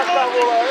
Obrigado, moleque.